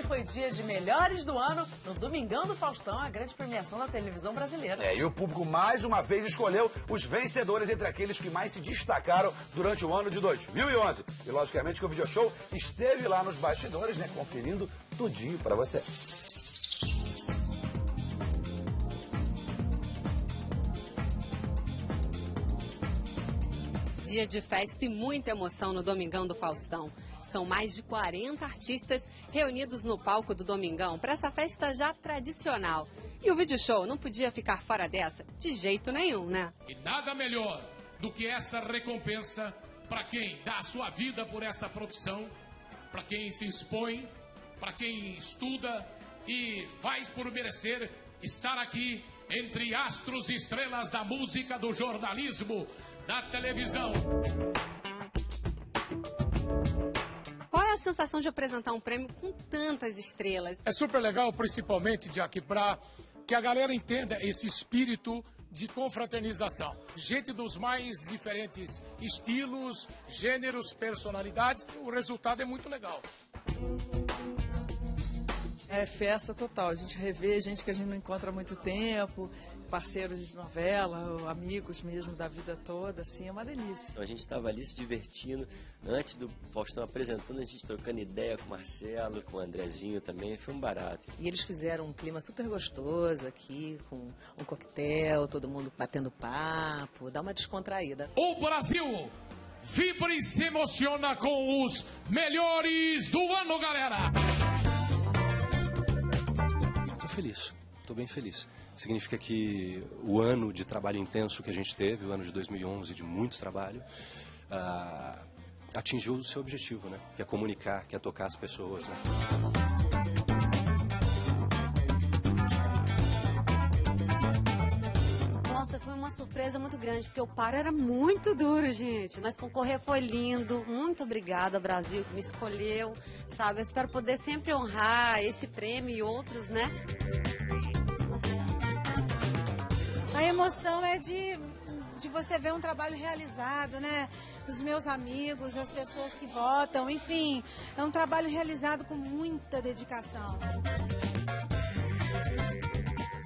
Ontem foi dia de melhores do ano no Domingão do Faustão, a grande premiação da televisão brasileira. É, e o público mais uma vez escolheu os vencedores entre aqueles que mais se destacaram durante o ano de 2011. E logicamente que o Video Show esteve lá nos bastidores, né, conferindo tudinho para você. Dia de festa e muita emoção no Domingão do Faustão. São mais de 40 artistas reunidos no palco do Domingão para essa festa já tradicional. E o vídeo show não podia ficar fora dessa de jeito nenhum, né? E nada melhor do que essa recompensa para quem dá a sua vida por essa profissão, para quem se expõe, para quem estuda e faz por merecer estar aqui entre astros e estrelas da música, do jornalismo, da televisão. Qual é a sensação de apresentar um prêmio com tantas estrelas? É super legal, principalmente, Jack, para que a galera entenda esse espírito de confraternização. Gente dos mais diferentes estilos, gêneros, personalidades. O resultado é muito legal. É festa total. A gente revê gente que a gente não encontra há muito tempo, parceiros de novela, amigos mesmo da vida toda, assim, é uma delícia. A gente estava ali se divertindo, antes do Faustão apresentando, a gente trocando ideia com o Marcelo, com o Andrezinho também, foi um barato. E eles fizeram um clima super gostoso aqui, com um coquetel, todo mundo batendo papo, dá uma descontraída. O Brasil vibra e se emociona com os melhores do ano, galera! Feliz, estou bem feliz. Significa que o ano de trabalho intenso que a gente teve, o ano de 2011 de muito trabalho, ah, atingiu o seu objetivo, né? Que é comunicar, que é tocar as pessoas, né? Nossa, foi uma surpresa muito grande, porque o paro era muito duro, gente. Mas concorrer foi lindo. Muito obrigada, Brasil, que me escolheu. Sabe, eu espero poder sempre honrar esse prêmio e outros, né? A emoção é de, de você ver um trabalho realizado, né? Os meus amigos, as pessoas que votam, enfim, é um trabalho realizado com muita dedicação.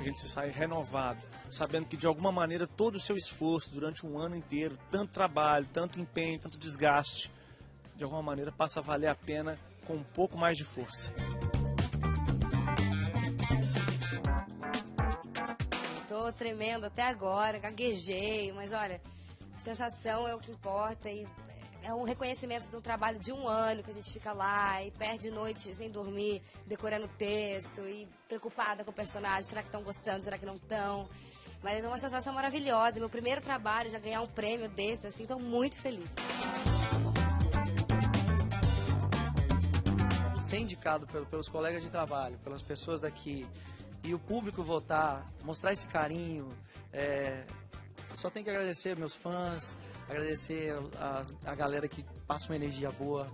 A gente se sai renovado, sabendo que de alguma maneira todo o seu esforço durante um ano inteiro, tanto trabalho, tanto empenho, tanto desgaste, de alguma maneira passa a valer a pena com um pouco mais de força. Tô tremendo até agora, gaguejei, mas olha, sensação é o que importa e é um reconhecimento do trabalho de um ano que a gente fica lá e perde noite sem dormir, decorando texto e preocupada com o personagem, será que estão gostando, será que não estão? Mas é uma sensação maravilhosa, meu primeiro trabalho, já ganhar um prêmio desse, assim, tô muito feliz. Ser indicado pelo, pelos colegas de trabalho, pelas pessoas daqui, e o público votar, mostrar esse carinho. É, só tenho que agradecer meus fãs, agradecer as, a galera que passa uma energia boa.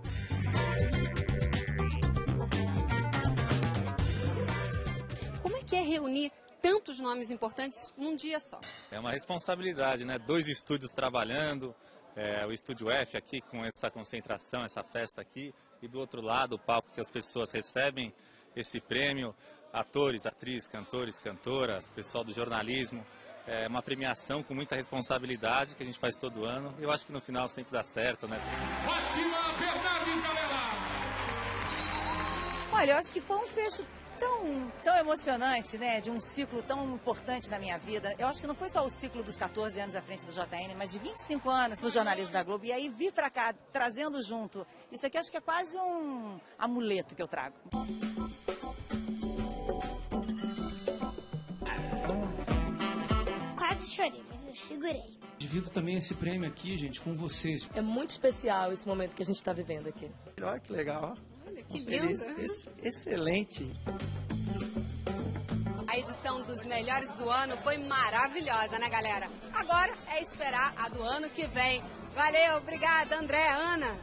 Como é que é reunir tantos nomes importantes num dia só? É uma responsabilidade, né? Dois estúdios trabalhando, é, o estúdio F aqui com essa concentração, essa festa aqui, e do outro lado o palco que as pessoas recebem esse prêmio, atores, atrizes, cantores, cantoras, pessoal do jornalismo. É uma premiação com muita responsabilidade que a gente faz todo ano. Eu acho que no final sempre dá certo, né? Fátima Bernardes, galera! Olha, eu acho que foi um fecho tão, tão emocionante, né? De um ciclo tão importante na minha vida. Eu acho que não foi só o ciclo dos 14 anos à frente do JN, mas de 25 anos no jornalismo da Globo. E aí vir pra cá, trazendo junto. Isso aqui acho que é quase um amuleto que eu trago. Chorei, mas eu segurei. Divido também esse prêmio aqui, gente, com vocês. É muito especial esse momento que a gente está vivendo aqui. Olha que legal. Olha que lindo. Ex excelente. A edição dos melhores do ano foi maravilhosa, né, galera? Agora é esperar a do ano que vem. Valeu, obrigada, André, Ana.